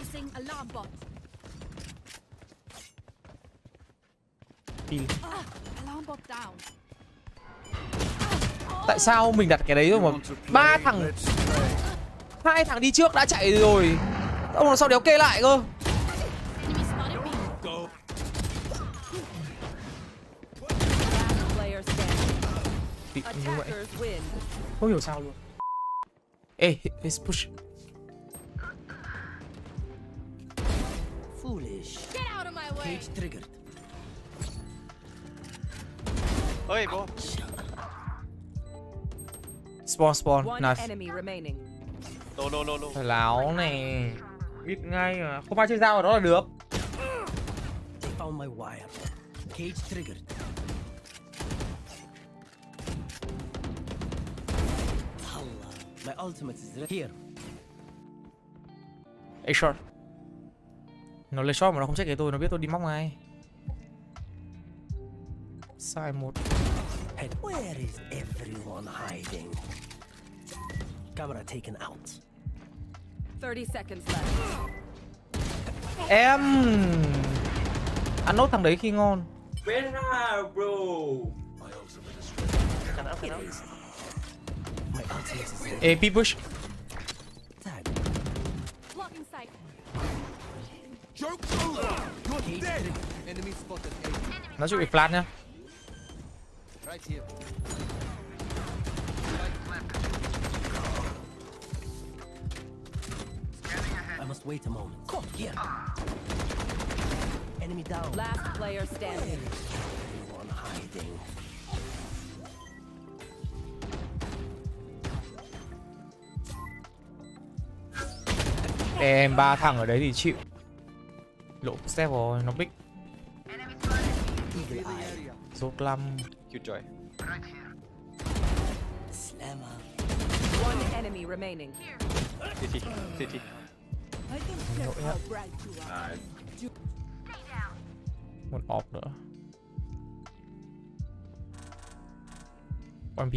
Placing alarm bot. Pin. Alarm bot down. Tại sao mình đặt cái đấy rồi mà ba thằng hai thằng đi trước đã chạy rồi ông làm sao đéo kê lại cơ Enemy spotted B. Last player standing. Thì như vậy không hiểu sao luôn ê let's push Foolish. Get out of my way. Cage triggered. Ơi bố. spawn spawn One nice enemy remaining. Lô lô lô lô. Phải láo này biết ngay mà không ai chơi dao ở đó là được They found my wire. Cage triggered. My ultimate is here. A short nó lấy short mà nó không check cái tôi nó biết tôi đi móc ngay sai một And where is everyone hiding? Camera taken out. 30 seconds left. em ăn nốt thằng đấy khi ngon Vera, bro. Khả năng khả nó chịu bị flash nhá must wait a moment. Come here. Enemy down. Last player standing. Everyone hiding. em ba thằng ở đấy thì chịu lộ step rồi nó eye. rốt lăm Cute joy. Slammer. One enemy remaining. City. City. một off nữa one p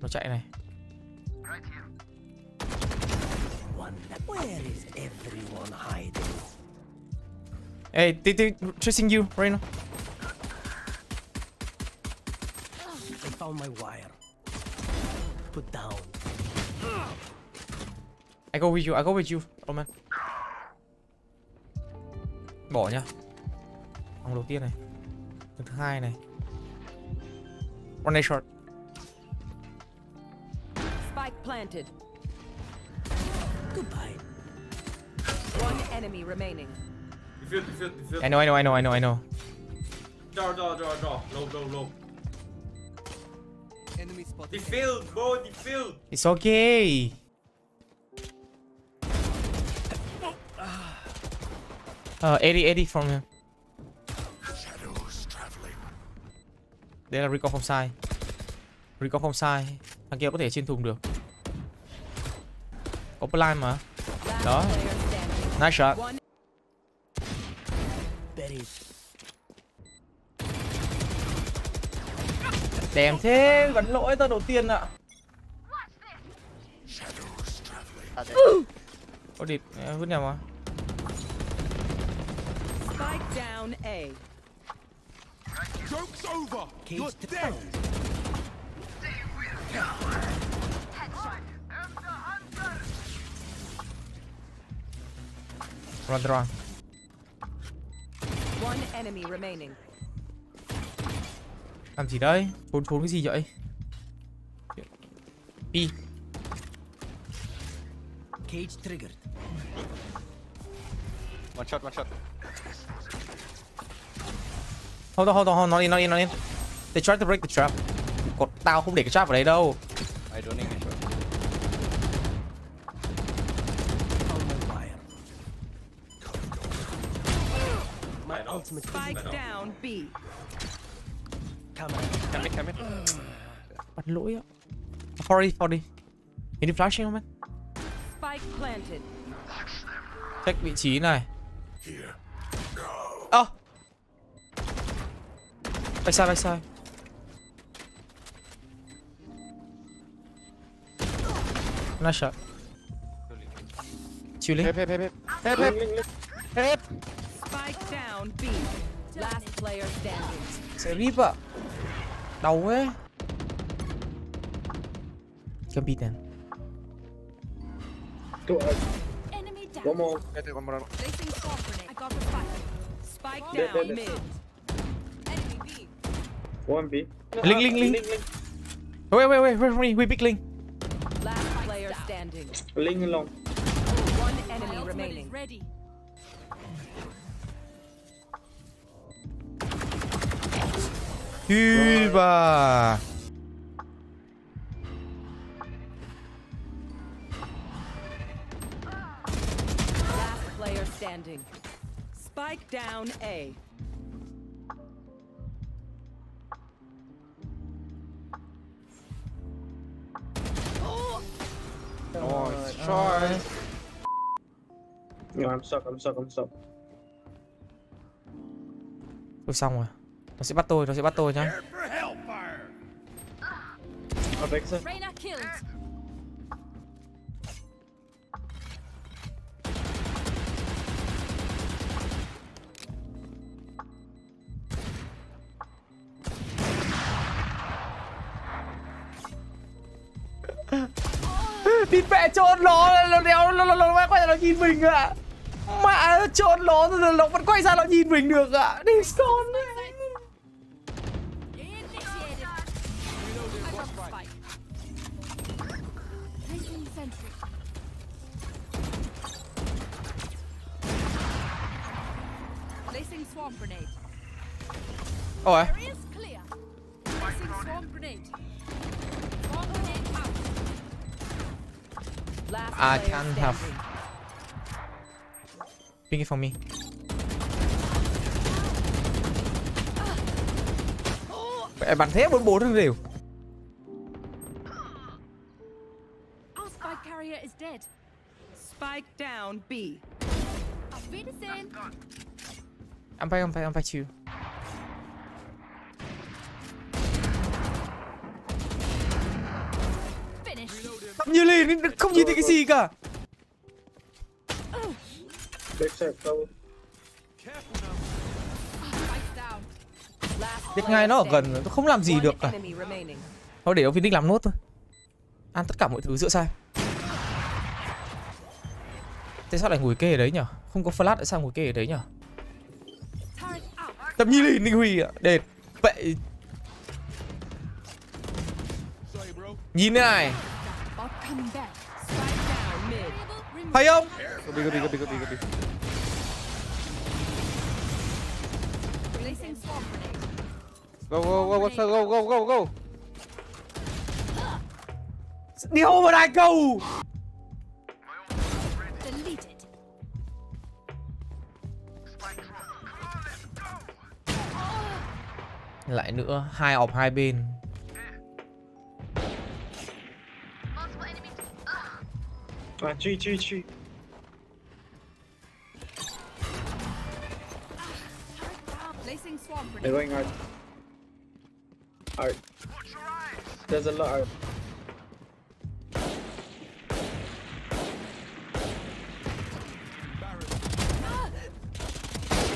nó chạy này One. Where is everyone hiding? ê tí tí chasing you right now They found my wire. Put down. I go with you I go with you oh man bỏ nhá vòng đầu tiên này vòng thứ hai này one day short Spike planted. Goodbye. One enemy remaining. Defuse, defuse, defuse. I know I know I know I know I know Draw, draw, draw, draw. Low, low, low. Enemy spotted. Defuse, bro, defuse. it's okay Uh, 80, 80 from here. Đây là recall không sai. Recall không sai. Thằng kia có thể trên thùng được. Có plan mà. Đó. Nice shot. Đẹp thế, bắn lỗi tao đầu tiên ạ. À. Có địt vứt nhầm à? spike down A. Joke's over! You're dead! Run run. One enemy remaining. Làm gì đấy? Trốn trốn cái gì vậy? Pi. Cage triggered. One shot, one shot. Hold on, hold on, hold on, not in, not in, not in. They try to break the trap. Cột tao không để cái trap ở đấy đâu. I don't need ultimate Spike down B. camera. Come in, come in. Bắn lỗi ạ. 40, 40. Can you flashing không man? Spike planted. Check vị trí này. Ơ. Backside, backside. Nice shot. Chill đi. Hep, hep, hep, hep. Hep, hep. Hep. Spike down B. Last player standing. Sẽ rip ạ. Đau quá. Cầm beat nè. Two, uh, Enemy down. one more. Hep, hep, one more. Placing swamp. I got the spike. Spike Dead, down dead, mid. Enemy B. One B. Link, link, link. Wait, wait, wait, wait, wait, wait, big link. Last player standing. Link long. One My enemy ultimate remaining. is ready. Hư bà. Last player standing. Spike down A. Nice try. No, I'm stuck. I'm stuck. I'm stuck. Tôi xong rồi. Nó sẽ bắt tôi, nó sẽ bắt tôi nhá. Địt mẹ trốn nó, nó đéo, nó, nó, nó, nó quay ra nó nhìn mình ạ. Mẹ nó trốn nó rồi nó vẫn quay ra nó nhìn mình được ạ. Đi con Placing swamp grenade. Oh, eh. Ôi, Area's clear. Placing swamp grenade. Swamp grenade out. Last I can't have- standing. it for me. Mẹ bắn thế bốn bốn thằng đều. Our spike carrier is dead. Spike down B. Auf Wiedersehen. I'm back, I'm back, I'm back to you. Finish. Như lì, không nhìn thấy cái gì cả. Biết ngay nó ở gần, tôi không làm gì được cả. Thôi để ông Phoenix làm nốt thôi. Ăn tất cả mọi thứ giữa sai. Tại sao lại ngồi kê ở đấy nhở? Không có flash tại sao ngồi kê ở đấy nhở? Tầm nhi lì Ninh Huy ạ. Đệt. Vậy nhìn thế này. Thấy không? Go B, go B, go B, go go. Go, go, go? Go, go, go, go. Điêu vào đại cầu. Lại nữa, hai ọp hai bên. G. Placing swamp They're grenade. going out. Out. There's a lot out.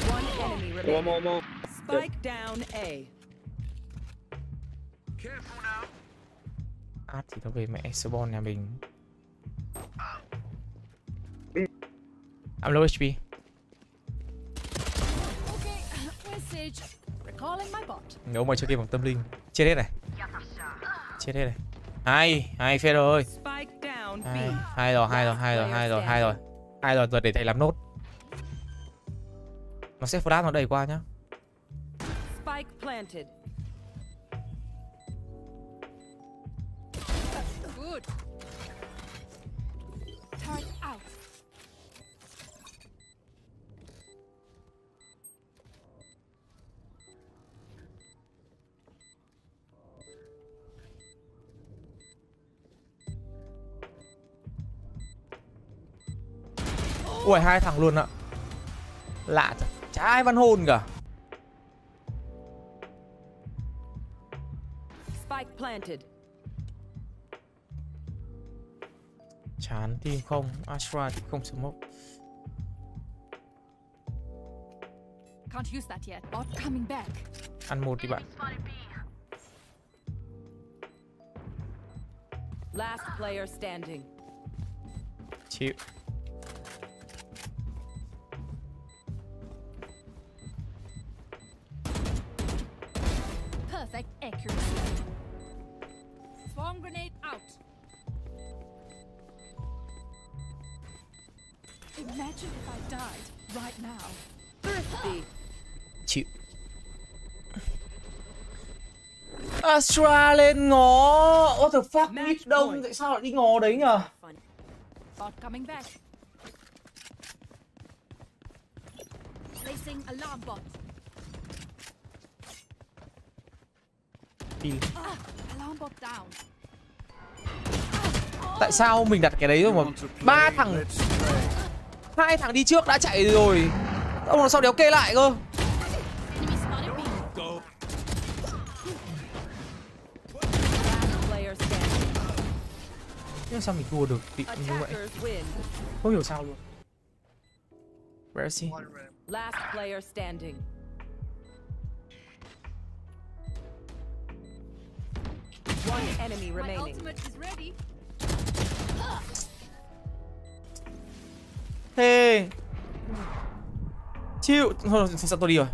One enemy One more, more. Spike down A. Át thì nó về mẹ spawn nhà mình. I'm low HP. Nếu mà chơi game bằng tâm linh, chết hết này. Chết hết này. Hai, hai phê rồi. Hai, hai rồi, hai rồi, hai rồi, hai rồi, hai rồi. Hai rồi, rồi để thầy làm nốt. Nó sẽ flash nó đẩy qua nhá. Spike planted. Good. Turret out. Ui, hai thằng luôn ạ. Lạ thật. Chả ai văn hồn cả. Spike planted. Chán team không Astra thì không smoke Can't use that yet. Bot coming back. ăn một đi bạn Last player standing. chịu chịu Astra lên ngó What the fuck mid đông tại sao lại đi ngó đấy nhở Bot coming back. Placing alarm bot. Đi. Alarm bot down. tại sao mình đặt cái đấy rồi mà ba thằng hai thằng đi trước đã chạy rồi ông làm sao đéo kê lại cơ nhưng sao mình thua được bị như vậy không hiểu sao luôn Where is he? Last player standing. One enemy My remaining. Thế Chịu Thôi sao tôi đi rồi.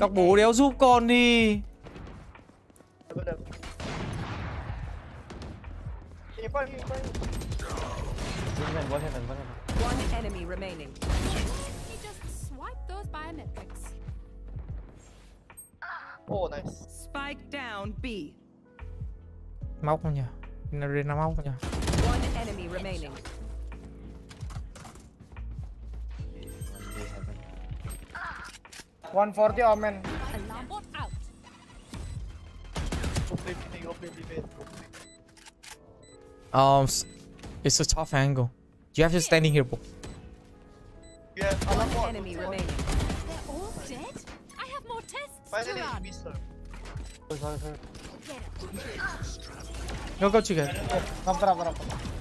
Các bố đéo giúp con đi One enemy remaining. He just swipe those biometrics. Oh, nice. Spike down B. Móc không nhỉ Rena móc nhỉ One enemy remaining. One for the Omen. Alarm out. Um, it's a tough angle. You have to standing here, bro. One enemy remaining. They're all dead? I have more tests to run. Get it. Go, go, chicken. Placing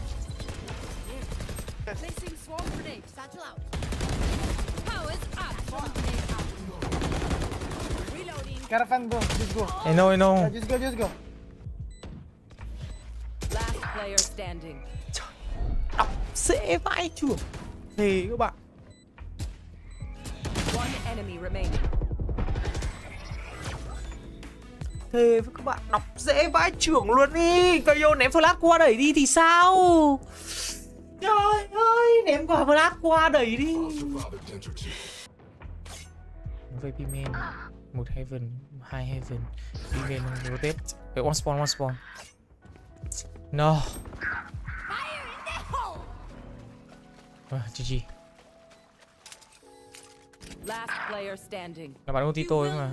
Caravan, bro. Just go. I know, I know. Just go, just go. Last player standing. Đọc dễ vãi chưởng. Thì các bạn. One enemy remaining. Thề với các bạn đọc dễ vãi trưởng luôn đi Kayo ném flash qua đẩy đi thì sao Trời ơi Ném quả flash qua đẩy đi VP main một heaven hai heaven B main rotate. Wait, one spawn one spawn. No. Hole. à, GG. Là bạn ulti tôi mà